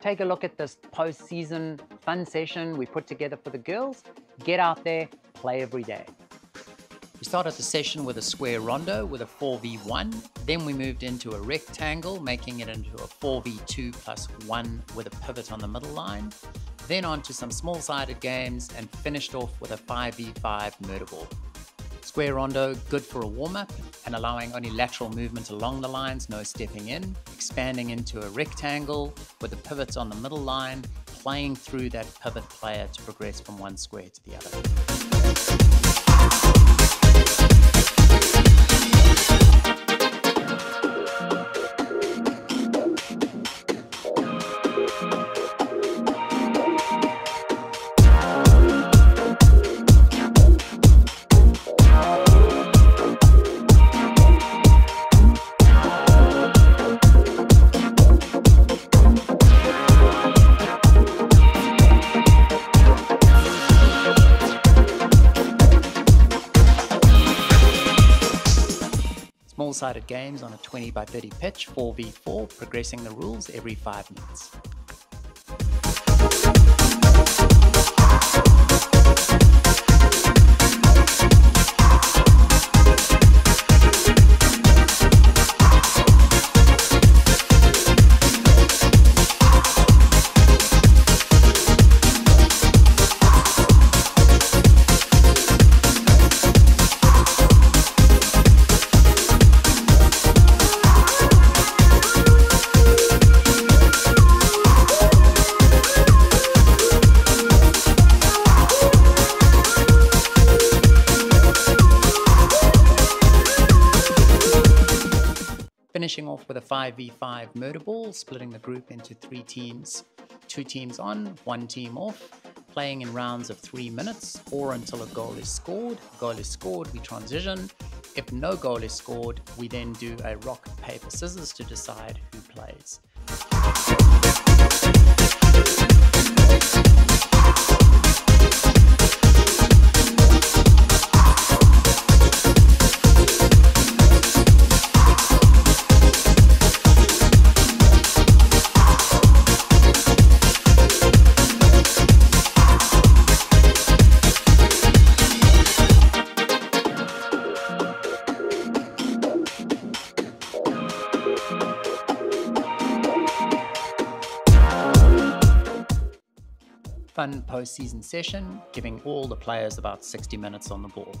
Take a look at this post-season fun session we put together for the girls. Get out there, play every day. We started the session with a square rondo with a 4v1. Then we moved into a rectangle, making it into a 4v2 plus 1 with a pivot on the middle line. Then on to some small-sided games and finished off with a 5v5 murder ball. Square rondo, good for a warm-up and allowing only lateral movement along the lines, no stepping in. Expanding into a rectangle with the pivots on the middle line, playing through that pivot player to progress from one square to the other. Small-sided games on a 20 by 30 pitch, 4v4, progressing the rules every 5 minutes. Finishing off with a 5v5 murder ball, splitting the group into three teams. Two teams on, one team off, playing in rounds of three minutes or until a goal is scored. Goal is scored, we transition. If no goal is scored, we then do a rock, paper, scissors to decide who plays. fun postseason session, giving all the players about 60 minutes on the ball.